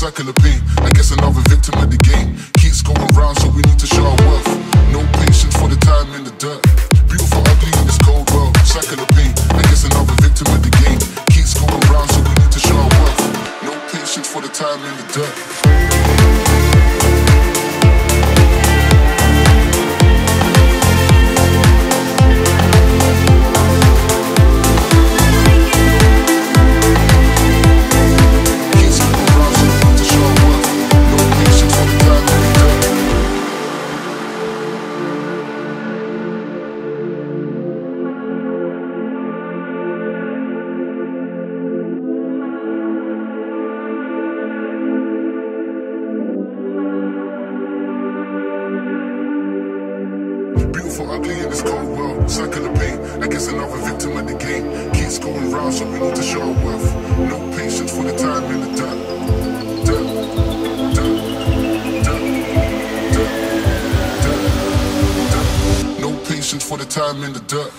cycle of pain. I guess another victim of the game. Keeps going round, so we need to show our worth. No patience for the time in the dirt. Beautiful, ugly in this cold world. Cycle of pain. I guess another victim of the game. Keeps going round, so we need to show our worth. No patience for the time in the dirt. Beautiful, ugly in this cold world. Cycle of pain. I guess another victim of the game. Keeps going round, so we need to show worth. No patience for the time in the. Dirt. No patience for the time in the dirt.